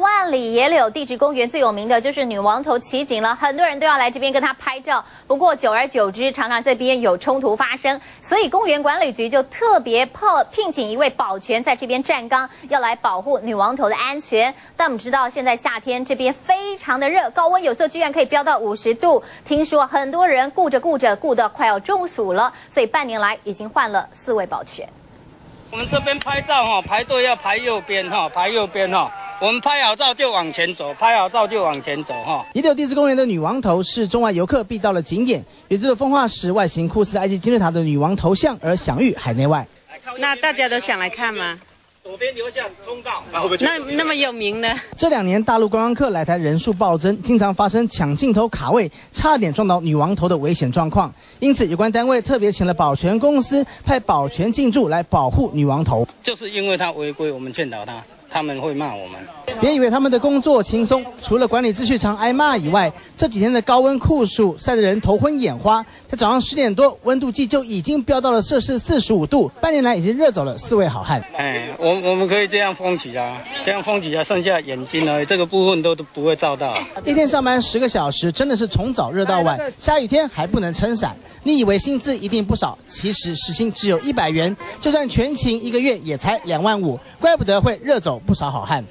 万里野柳地质公园最有名的就是女王头奇景了，很多人都要来这边跟她拍照。不过久而久之，常常这边有冲突发生，所以公园管理局就特别炮聘请一位保全在这边站岗，要来保护女王头的安全。但我们知道现在夏天这边非常的热，高温有时候居然可以飙到五十度，听说很多人顾着顾着顾得快要中暑了，所以半年来已经换了四位保全。我们这边拍照哈，排队要排右边哈，排右边哈。我们拍好照就往前走，拍好照就往前走哈。一六地质公园的女王头是中外游客必到的景点，也就是风化石外形酷似埃及金字塔的女王头像而享誉海内外。那大家都想来看吗？左边留下通道。那那么有名呢？这两年大陆观光客来台人数暴增，经常发生抢镜头卡位，差点撞到女王头的危险状况。因此，有关单位特别请了保全公司派保全进驻来保护女王头。就是因为他违规，我们劝导他，他们会骂我们。别以为他们的工作轻松，除了管理秩序常挨骂以外，这几天的高温酷暑晒得人头昏眼花。在早上十点多，温度计就已经飙到了摄氏四十五度，半年来已经热走了四位好汉。哎，我我们可以这样封起啊，这样封起来，剩下眼睛呢，这个部分都都不会照到。一天上班十个小时，真的是从早热到晚，下雨天还不能撑伞。你以为薪资一定不少，其实时薪只有一百元，就算全勤一个月也才两万五，怪不得会热走不少好汉。